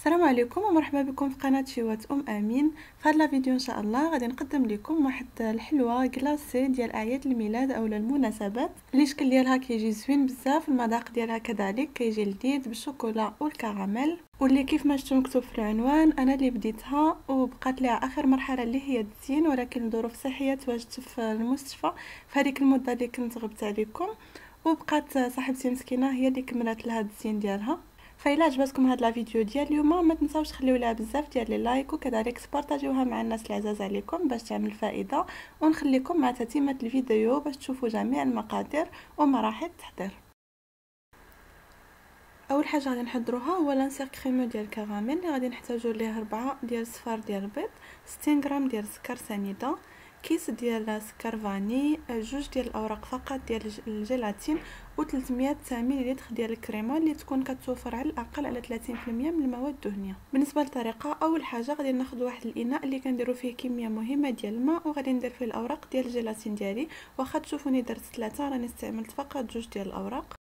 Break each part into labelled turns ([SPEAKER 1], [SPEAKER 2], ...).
[SPEAKER 1] السلام عليكم ومرحبا بكم في قناة شيوات أم آمين. في هذا الفيديو إن شاء الله غادي نقدم لكم واحد الحلوة كلاصي ديال أعياد الميلاد اولا المناسبات. اللي الشكل ديالها كيجي زوين بزاف المذاق ديالها كذلك كيجي لذيذ بالشوكولا والكراميل. واللي كيف ما شفتوا مكتوب في العنوان أنا اللي بديتها وبقات لها آخر مرحلة اللي هي التزيين ولكن لظروف صحية تواجدت في المستشفى. في هذيك المدة اللي كنت غبت عليكم. وبقات صاحبتي مسكينه هي اللي كملت لها التزيين ديالها. فإلا عجبتكم هاد la vidéo ديال اليوم. ما تنساوش تخليو لها بزاف ديال les likes وكذلك تبارطاجيوها مع الناس العزاز عليكم باش تعمل فائدة. ونخليكم مع تتمه الفيديو باش تشوفوا جميع المقادير ومراحل التحضير أول حاجة غادي نحضروها هو l'insert crémeux ديال الكراميل اللي غادي نحتاجو ليه 4 ديال صفار ديال البيض 60 غرام ديال السكر سنيدة. كيس ديال سكر فاني جوج ديال الأوراق فقط ديال الجيلاتين و300 مليلتر ديال الكريمة اللي تكون كتوفر على الأقل على 30% من المواد الدهنية. بالنسبة للطريقة أول حاجة غادي ناخذ واحد الإناء اللي كنديروا فيه كمية مهمة ديال الماء وغادي ندير فيه الأوراق ديال الجيلاتين ديالي. واخا تشوفوني درت ثلاثة راني استعملت فقط جوج ديال الأوراق.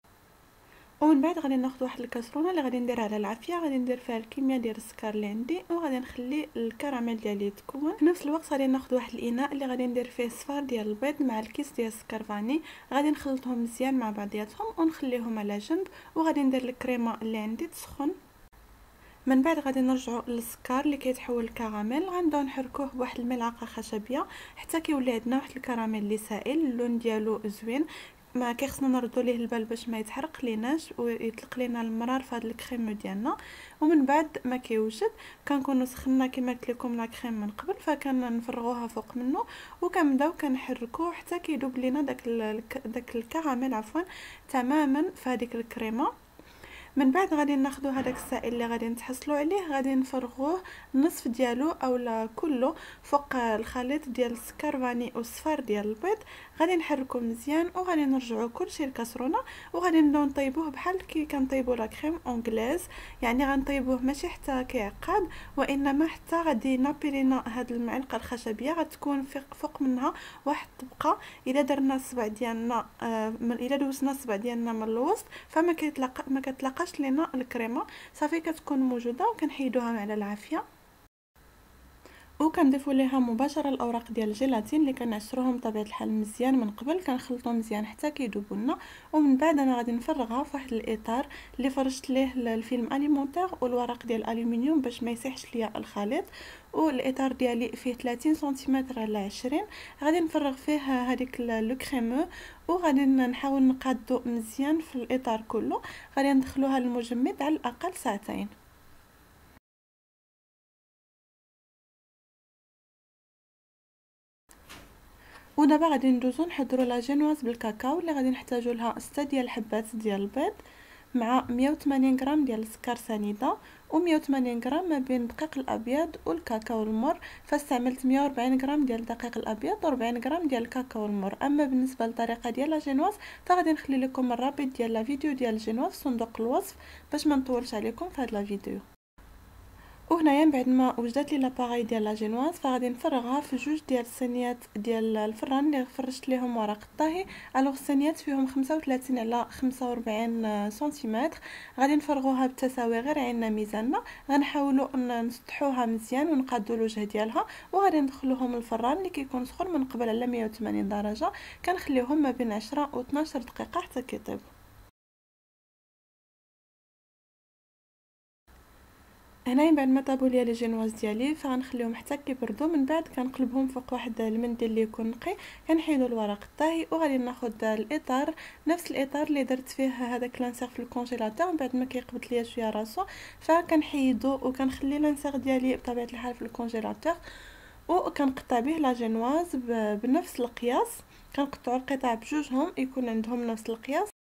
[SPEAKER 1] ومن بعد غادي ناخذ واحد الكاسرونه اللي غادي نديرها على العافيه غادي ندير فيها الكميه ديال السكر اللي عندي وغادي نخلي الكراميل ديالي يتكون في نفس الوقت غادي ناخذ واحد الاناء اللي غادي ندير فيه صفار ديال البيض مع الكيس ديال السكر فاني. غادي نخلطهم مزيان مع بعضياتهم ونخليهم على جنب وغادي ندير الكريمة اللي عندي تسخن. من بعد غادي نرجعوا للسكر اللي كيتحول لكراميل. غنبداو نحركوه بواحد الملعقة خشبية حتى كيولي عندنا واحد الكراميل اللي سائل اللون ديالو زوين. ما كيخصنا نردو ليه البال باش ما يتحرق ليناش ويطلق لينا المرار في هذا الكريم ديالنا. ومن بعد ما كيوجد كنكونوا سخنا كما قلت لكم لا كريم من قبل فكنفرغوها فوق منه وكنبداو كنحركوه حتى كيذوب لينا داك داك الكراميل عفوا تماما في هذيك الكريمة. من بعد غادي ناخذ هذاك السائل اللي غادي نتحصلوا عليه غادي نفرغوه النصف ديالو أولا كله فوق الخليط ديال السكر فاني والصفار ديال البيض. غادي نحركو مزيان وغادي نرجعو كلشي لكاسرونه وغادي نبداو نطيبوه بحال كي كنطيبو la crème anglaise يعني غنطيبوه ماشي حتى كيعقد وإنما حتى غادي نابي لينا هاد المعلقة الخشبية غتكون فوق منها واحد الطبقه إلا درنا الصبع ديالنا آه إلا دوزنا الصبع ديالنا من الوسط فما كيتلقى ما كتلقاش لينا الكريمة. صافي كتكون موجودة وكنحيدوها على العافية. وكنضيفوا ليها مباشرة الأوراق ديال الجيلاتين اللي كنعصروهم بطبيعه الحال مزيان من قبل كنخلطهم مزيان حتى كيذوبوا لنا. ومن بعد أنا غادي نفرغها في واحد الإطار اللي فرشت ليه الفيلم اليمونتير والورق ديال الالومنيوم باش ما يسيحش ليا الخليط. والاطار ديالي فيه 30 سنتيمتر على 20 غادي نفرغ فيه هذيك لو كريمو. وغادي نحاول نقادو مزيان في الإطار كله. غادي ندخلوها للمجمد على الأقل ساعتين. ودابا غادي ندوزو نحضرو لا جينواز بالكاكاو اللي غادي نحتاجو لها 6 ديال الحبات ديال البيض مع 180 غرام ديال السكر سنيدة و180 غرام ما بين الدقيق الأبيض والكاكاو المر فاستعملت 140 غرام ديال الدقيق الأبيض و40 غرام ديال الكاكاو المر. أما بالنسبة للطريقه ديال la génoise فغادي نخلي لكم الرابط ديال la vidéo ديال الجينواز في صندوق الوصف باش ما نطولش عليكم في هاد la vidéo. وهنايا بعد ما وجدت لي l'appareil ديال la génoise فغادي نفرغها في جوج ديال الصينيات ديال الفران اللي فرشت ليهم ورق الطهي ألوغ الصينيات فيهم 35 على 45 سنتيمتر. غادي نفرغوها بالتساوي غير عندنا ميزاننا غنحاولوا نسطحوها مزيان ونقادوا الوجه ديالها. وغادي ندخلوهم الفران اللي كيكون سخون من قبل على 180 درجة. كنخليوهم ما بين 10 و 12 دقيقة حتى كيطيبوا هنايا بعد ما طابوا ليا لي جينواز ديالي فغنخليهم حتى كيبردوا من بعد كنقلبهم فوق واحد المنديل اللي يكون نقي. كنحيدوا الورق الطهي وغادي ناخذ الإطار. نفس الإطار اللي درت فيه هذاك l'insert في ال congélateur. من بعد ما كيقبض ليا شوية راسو فكنحيدو وكنخلي l'insert ديالي بطبيعة الحال في ال congélateur. وكنقطع به la génoise بنفس القياس. كنقطعوا القطع بجوجهم يكون عندهم نفس القياس.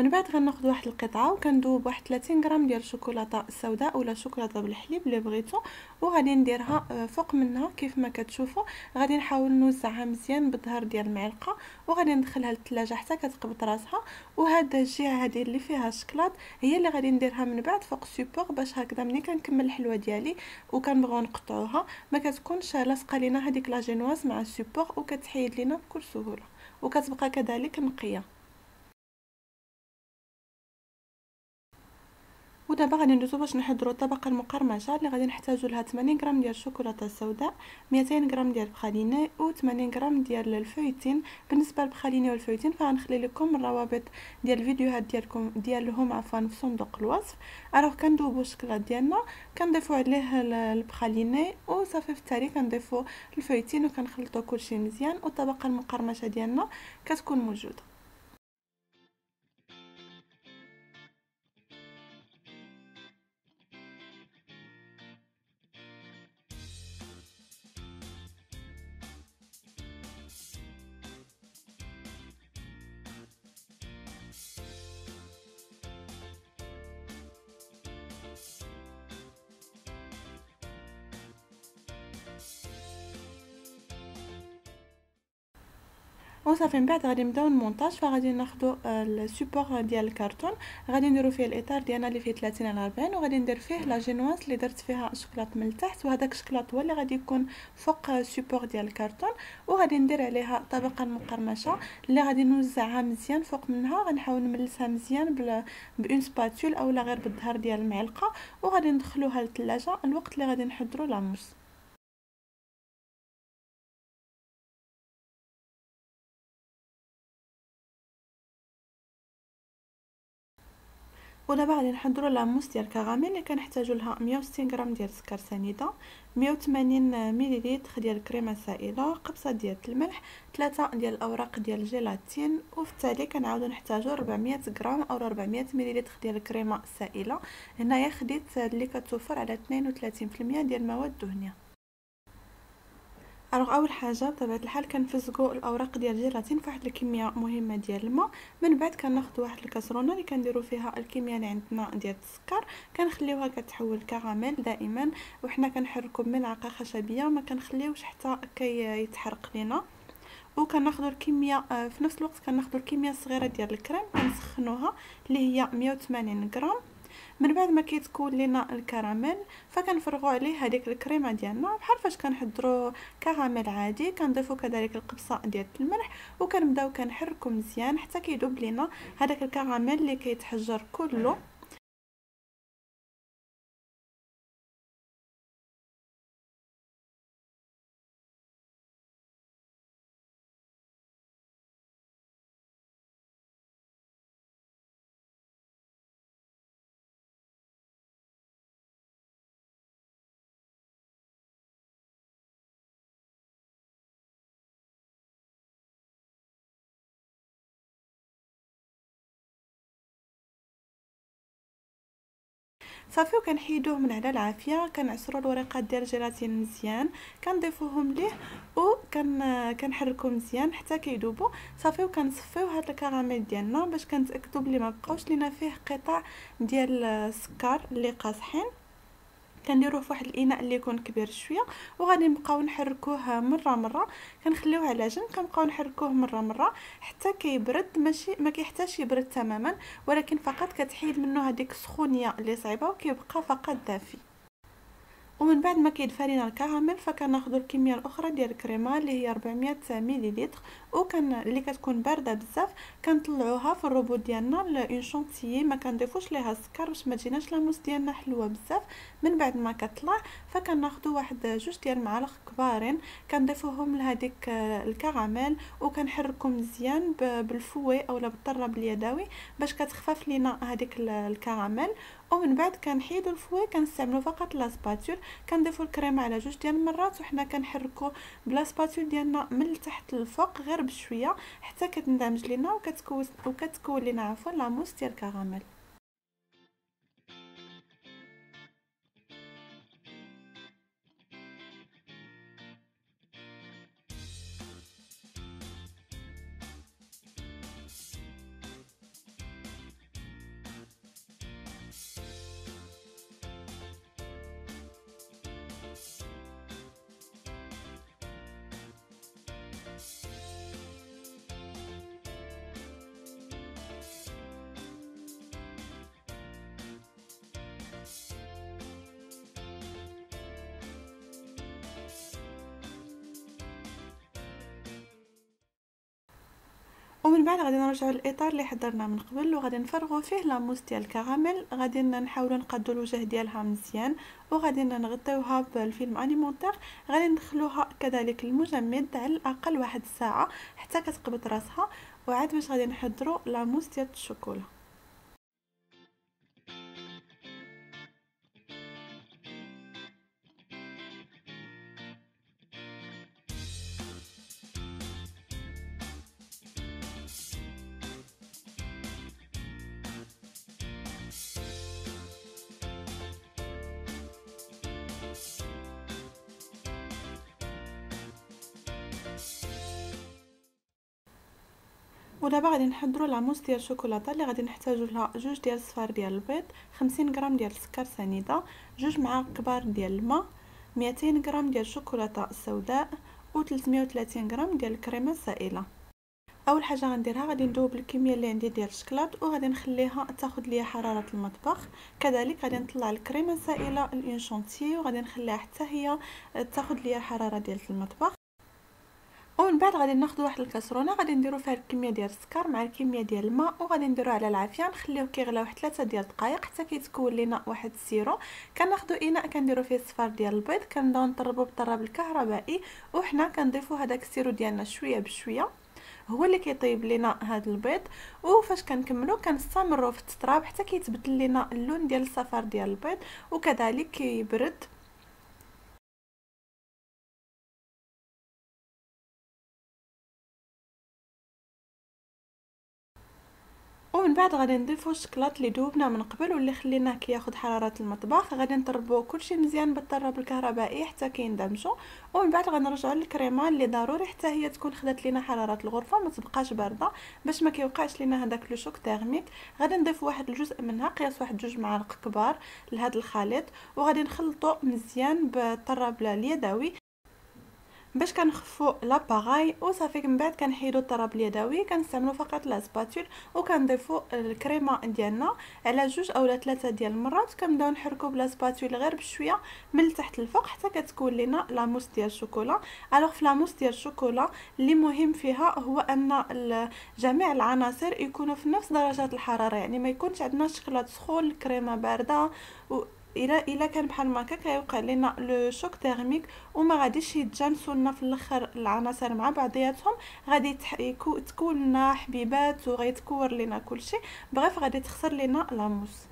[SPEAKER 1] من بعد غناخذ واحد القطعة وكندوب واحد 30 غرام ديال الشوكولاتة السوداء ولا شوكولاته بالحليب اللي بغيتو وغادي نديرها آه، فوق منها كيف ما كتشوفوا. غادي نحاول نوزعها مزيان بالظهر ديال المعلقة وغادي ندخلها للثلاجه حتى كتقبض راسها. وهاد الجهة هذه اللي فيها الشكلاط هي اللي غادي نديرها من بعد فوق support باش هكذا ملي كنكمل الحلوة ديالي وكنبغيو نقطعوها ما كتكونش لاصقه لينا هذيك la génoise مع ال support وكتحيد لينا بكل سهولة. وكتبقى كذلك نقية. ودابا غادي ندوزو باش نحضروا الطبقة المقرمشة اللي غادي نحتاجو لها 80 غرام ديال الشوكولاتة السوداء 200 غرام ديال البخاليني و 80 غرام ديال الفويتين. بالنسبة للبخاليني والفويتين فغنخلي لكم الروابط ديال الفيديوهات ديالكم ديالهم عفوا في صندوق الوصف. الوغ كندوبو الشكلاط ديالنا كنضيفو عليه البخاليني وصافي في التالي كنضيفو الفويتين وكنخلطو كلشي مزيان. والطبقه المقرمشة ديالنا كتكون موجودة. وصافي من بعد غادي نبداو المونتاج فغادي ناخذوا ال support ديال الكرتون غادي نديرو فيه الاطار ديالنا اللي فيه 30 على 40 وغادي ندير فيه la génoise اللي درت فيها الشوكولاط من التحت وهذاك الشوكولاط هو اللي غادي يكون فوق ال support ديال الكرتون وغادي ندير عليها طبقه المقرمشه اللي غادي نوزعها مزيان فوق منها غنحاول نملسها مزيان ب une spatule اولا غير بالظهر ديال المعلقه وغادي ندخلوها للثلاجه الوقت اللي غادي نحضروا la mousse ودابا غادي نحضروا لاموس ديال الكراميل اللي كنحتاجوا لها 160 غرام ديال السكر سنيدة 180 مليلتر ديال الكريمه سائلة قبصة ديال الملح ثلاثة ديال الأوراق ديال الجيلاتين وفي التالي كنعاودوا نحتاجوا 400 غرام أو 400 مليلتر ديال الكريمه السائله هنايا خديت اللي كتوفر على 32% ديال المواد الدهنيه الوغ أول حاجة بطبيعة الحال كنفزقوا الأوراق ديال الجيلاتين فواحد الكميه مهمة ديال الماء من بعد كناخذ واحد الكاسرونة اللي كنديروا فيها الكميه اللي عندنا ديال السكر كنخليوها كتحول كراميل دائما وحنا كنحركوا بملعقة خشبية ما كنخليوش حتى كيتحرق لينا. وكناخذوا الكميه آه، في نفس الوقت كناخذوا الكميه الصغيرة ديال الكريم كنسخنوها اللي هي 180 غرام. من بعد ما كيتكون لينا الكراميل فكنفرغوا عليه هذيك الكريمة ديالنا بحال فاش كنحضروا كراميل عادي كنضيفوا كذلك القبصة ديال الملح وكنبداو كنحركوا مزيان حتى كيذوب لينا هذاك الكراميل اللي كيتحجر كله صافي وكنحيدوه من على العافية. كنعصروا الوريقات ديال الجيلاتين مزيان. كنضيفوهم ليه وكن كنحركو مزيان حتى كيذوبوا صافي وكنصفيو هاد الكراميل ديالنا باش كنتاكدوا بلي ما بقاوش لينا فيه قطع ديال السكر اللي قاصحين. كنديروه في واحد الإناء اللي يكون كبير شوية وغادي نبقاو نحركوه مرة مرة. كنخليوه على جنب كنبقاو نحركوه مرة مرة حتى كيبرد. ماشي ما كيحتاجش يبرد تماما ولكن فقط كتحيد منه هذيك السخونية اللي صعيبة وكيبقى فقط دافي. ومن بعد ما كيدفى الكراميل فكناخذوا الكمية الأخرى ديال الكريمة اللي هي 400 مليلتر وكان اللي كتكون باردة بزاف كنطلعوها في الروبو ديالنا لون شونتيي ما كنضيفوش ليها السكر باش ما تجيناش لاموس ديالنا حلوة بزاف. من بعد ما كطلع فكناخذوا واحد جوج ديال المعالق كبارين. كنضيفوهم لهذيك الكراميل. وكنحركو مزيان بالفوي اولا بالطراب اليدوي باش كتخفف لينا هذيك الكراميل. ومن بعد كنحيدو الفوي كنستعملو فقط لا سباتول كنضيفو الكريمه على جوج ديال المرات وحنا كنحركو بلا سباتول ديالنا من التحت للفوق غير بشوية حتى كتندمج لينا وكتكون وكتكون لينا عفوا لاموس ديال الكراميل ومن بعد غادي نرجعوا للإطار اللي حضرنا من قبل وغادي نفرغوا فيه لاموس ديال الكراميل. غادي نحاولوا نقادوا الوجه ديالها مزيان وغادي نغطيوها بالفيلم اليمونتير غادي ندخلوها كذلك المجمد على الأقل واحد الساعة حتى كتقبض راسها. وعاد باش غادي نحضروا لاموس ديال الشوكولا. ودابا غادي نحضروا لاموس ديال الشوكولاتة اللي غادي نحتاجوا لها جوج ديال الصفار ديال البيض 50 غرام ديال السكر سنيدة جوج معالق كبار ديال الماء 200 غرام ديال الشوكولاتة السوداء و 330 غرام ديال الكريمة السائلة. أول حاجة غنديرها غادي نذوب الكميه اللي عندي ديال الشكلاط وغادي نخليها تاخذ ليا حرارة المطبخ. كذلك غادي نطلع الكريمة السائلة الانشونتي وغادي نخليها حتى هي تاخذ ليا الحراره ديال المطبخ. ومن بعد غادي ناخذ واحد الكاسرونة غادي نديرو فيها الكمية ديال السكر مع الكمية ديال الماء وغادي نديرو على العافية نخليوه كيغلى واحد 3 ديال الدقائق حتى كيتكون لينا واحد ال sirop كناخذوا إناء كنديرو فيه الصفار ديال البيض كنبداو نطربو بالطراب الكهربائي وحنا كنضيفو هذاك ال sirop ديالنا شوية بشوية. هو اللي كيطيب لينا هذا البيض وفاش كنكملو كنستمروا في التطراب حتى كيتبدل لينا اللون ديال الصفار ديال البيض وكذلك كيبرد. ومن بعد غادي نضيفو الشكلاط اللي ذوبنا من قبل واللي خليناه كياخذ حرارة المطبخ. غادي نطربو كلشي مزيان بالطراب الكهربائي حتى كيندمجوا ومن بعد غنرجعوا للكريمة اللي ضروري حتى هي تكون خدات لينا حرارة الغرفة ما تبقاش باردة. باش ما كيوقعش لينا هذاك le choc thermique غادي نضيف واحد الجزء منها قياس واحد جوج معالق كبار لهذا الخليط. وغادي نخلطو مزيان بالطراب اليدوي باش كنخفوا l'appareil وصافي من بعد كنحيدو الطراب اليدوي كنستعملوا فقط la spatule وكنضيفوا الكريمة ديالنا على جوج اولا ثلاثة ديال المرات. كنبداو نحركوا ب la spatule غير بشوية من التحت للفوق حتى كتكون لنا la mousse ديال الشوكولا. Alors في la mousse ديال الشوكولا اللي مهم فيها هو أن جميع العناصر يكونوا في نفس درجات الحرارة يعني ما يكونش عندنا شوكولاته سخون الكريمه باردة الا الا كان بحال ما هكا كيوقع لنا le choc thermique وما غاديش يتجانسوا لنا في الآخر العناصر مع بعضياتهم. غادي تكون لنا حبيبات وغيتكور لنا كلشي. بغيف غادي تخسر لنا لاموس.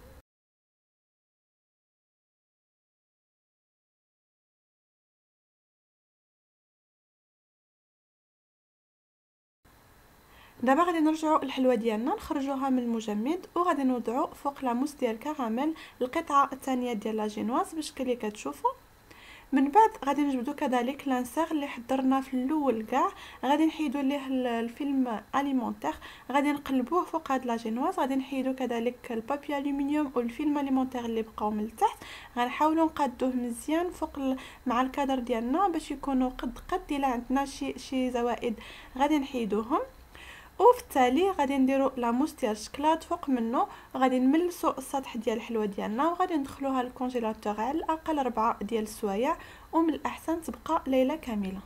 [SPEAKER 1] دابا غادي نرجعوا الحلوه ديالنا نخرجوها من المجمد وغادي نوضعوا فوق لاموس ديال الكراميل القطعة الثانية ديال لا جينواز بالشكل اللي كتشوفوا من بعد غادي نجبدو كذلك لانسيغ اللي حضرنا في الأول كاع. غادي نحيدو ليه الفيلم اليمونتير غادي نقلبوه فوق هاد لا جينواز. غادي نحيدو كذلك البابي الومنيوم والفيلم اليمونتير اللي بقاو من التحت غنحاولوا نقادوه مزيان فوق مع الكادر ديالنا باش يكونوا قد قد. إلا عندنا شي شي زوائد غادي نحيدوهم. وفي التالي غادي نديرو لاموس ديال الشكلاط فوق منه غادي نملسو السطح ديال الحلوه ديالنا وغادي ندخلوها للكونجيلاتور على الأقل ربعة ديال السوايع ومن الأحسن تبقى ليلة كاملة.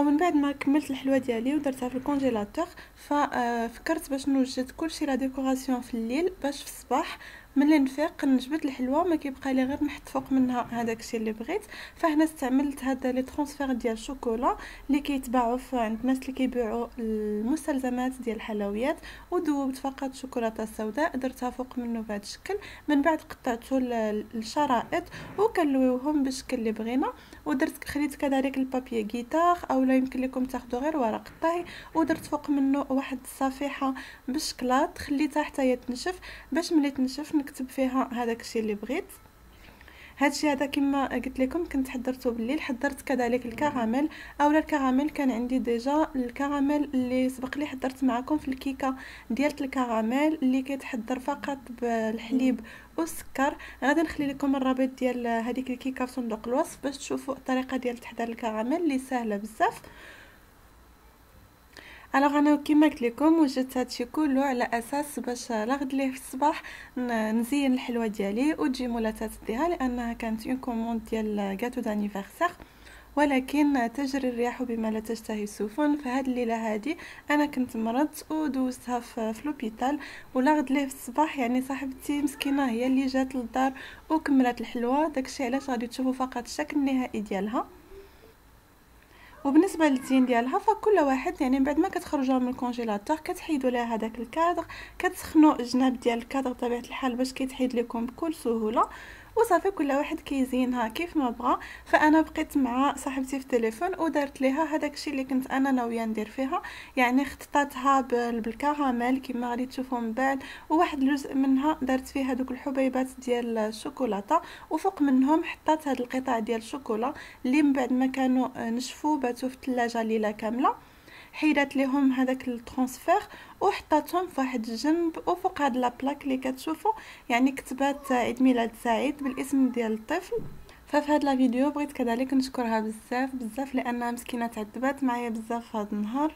[SPEAKER 1] ومن بعد ما كملت الحلوه ديالي ودرتها في ال congélateur ففكرت باش نوجد كلشي la décoration في الليل باش في الصباح ملي نفيق نجبد الحلوى ما كيبقى لي غير نحط فوق منها هذاك الشيء اللي بغيت. فهنا استعملت هاد les transferts ديال الشوكولا اللي كيتباعوا عند الناس اللي كيبيعوا المستلزمات ديال الحلويات وذوبت فقط شوكولاتة سوداء درتها فوق منه بهذا الشكل. من بعد قطعته الشرائط وكنلويوهم بالشكل اللي بغينا ودرت خليت كذلك البابي غيتار اولا يمكن لكم تاخذوا غير ورق الطهي ودرت فوق منه واحد الصفيحة بالشكلاط خليتها حتى تنشف باش ملي تنشف نكتب فيها هذاك الشيء اللي بغيت. هادشي هذا كما قلت لكم كنت حضرته بالليل حضرت كذلك الكراميل. أولا الكراميل كان عندي ديجا الكراميل اللي سبق لي حضرت معكم في الكيكة ديال الكراميل اللي كيتحضر فقط بالحليب والسكر. غادي نخلي لكم الرابط ديال هذيك الكيكة في صندوق الوصف باش تشوفوا الطريقة ديال تحضير الكراميل اللي سهله بزاف. Alors أنا كيما قلت لكم وجدت هادشي كله على أساس باش لغد ليه في الصباح نزين الحلوة ديالي وتجي مولاتات ديها لأنها كانت une commande ديال gâteau d'anniversaire ولكن تجري الرياح بما لا تشتهي السفن. فهاد الليلة هادي أنا كنت مرضت ودوزتها في, l'hôpital ولغد ليه في الصباح يعني صاحبتي مسكينة هي اللي جات للدار وكملت الحلوة. داكشي علاش غادي تشوفوا فقط الشكل النهائي ديالها. وبالنسبة للزين ديالها فكل واحد يعني بعد ما كتخرجوها من الكونجيلاتور كتحيدوا لها هذاك الكادر كتسخنوا الجناب ديال الكادر بطبيعة الحال باش كيتحيد لكم بكل سهولة. وصافي كل واحد كيزينها كيف ما بغى فأنا بقيت مع صاحبتي في التليفون ودرت ليها هذاك الشيء اللي كنت أنا ناوية ندير فيها. يعني خططتها بالكراميل كما غادي تشوفوا من بعد. وواحد الجزء منها درت فيه هذوك الحبيبات ديال الشوكولاتة. وفوق منهم حطيت هاد القطع ديال الشوكولا اللي من بعد ما كانوا نشفوا باتوا في الثلاجة ليلة كاملة. حيدت لهم هذاك ال transfert وحطاتهم في واحد الجنب وفوق هاد la plaque اللي كتشوفوا يعني كتبات عيد ميلاد سعيد بالاسم ديال الطفل. ففي هاد la vidéo بغيت كذلك نشكرها بزاف بزاف لأنها مسكينة تعذبات معايا بزاف هاد النهار.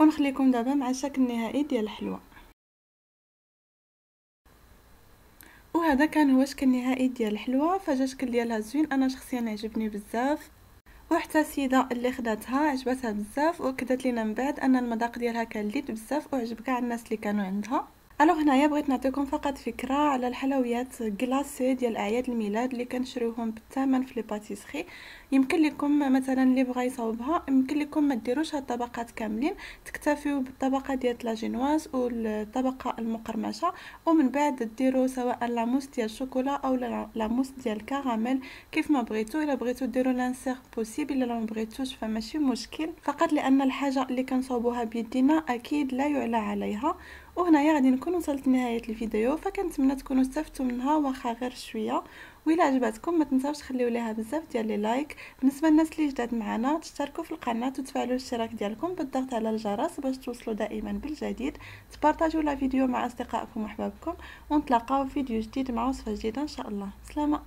[SPEAKER 1] ونخليكم دابا مع الشكل النهائي ديال الحلوة. وهذا كان هو الشكل النهائي ديال الحلوة. فجا الشكل ديالها زوين أنا شخصيا عجبني بزاف. وحتى السيده اللي خداتها عجبتها بزاف وكدت لينا من بعد أن المذاق ديالها كان لذيذ بزاف وعجب كاع الناس اللي كانوا عندها. الوغ هنايا بغيت نعطيكم فقط فكرة على الحلويات كلاسي ديال أعياد الميلاد اللي كنشريوهم بالثمن في لي يمكن لكم مثلا اللي بغى يصاوبها يمكن لكم ما ديروش هاد الطبقات كاملين. تكتفيو بالطبقة ديال la génoise والطبقة المقرمشة ومن بعد ديروا سواء la mousse ديال الشوكولا أو la mousse ديال الكراميل كيف ما بغيتو إلا بغيتو ديروا l'insert possible إلا ما بغيتوش فماشي مشكل. فقط لأن الحاجة اللي كنصاوبوها بيدينا أكيد لا يعلى عليها. وهنايا غادي نكون وصلت لنهاية الفيديو فكنتمنى تكونوا استفدتوا منها واخا غير شوية. وإلا عجبتكم ما تنساوش تخليو ليها بزاف ديال لي لايك. بالنسبة للناس اللي جداد معنا تشتركوا في القناة وتفعلوا الاشتراك ديالكم بالضغط على الجرس باش توصلوا دائما بالجديد. تبارطاجوا لا فيديو مع أصدقائكم وأحبابكم ونتلاقاو في فيديو جديد مع وصفة جديدة إن شاء الله. سلامة.